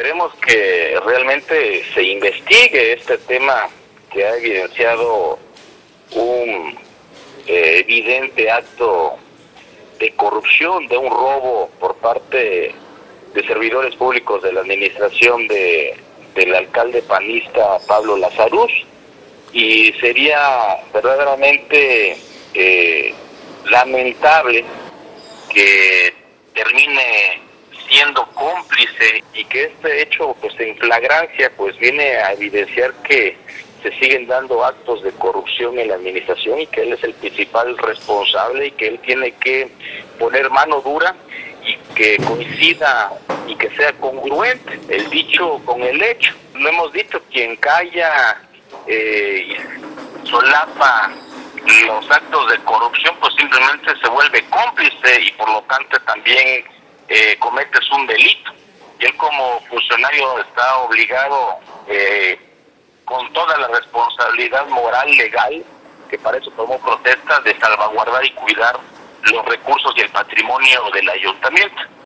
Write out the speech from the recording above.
esperemos que realmente se investigue este tema que ha evidenciado un eh, evidente acto de corrupción, de un robo por parte de servidores públicos de la administración de, del alcalde panista Pablo Lazaruz y sería verdaderamente eh, lamentable que termine siendo cómplice y que este hecho pues en flagrancia pues viene a evidenciar que se siguen dando actos de corrupción en la administración y que él es el principal responsable y que él tiene que poner mano dura y que coincida y que sea congruente el dicho con el hecho. Lo hemos dicho, quien calla eh, solapa los actos de corrupción, pues simplemente se vuelve cómplice y por lo tanto también eh, cometes un delito. Y él como funcionario está obligado eh, con toda la responsabilidad moral, legal, que para eso tomó protesta, de salvaguardar y cuidar los recursos y el patrimonio del ayuntamiento.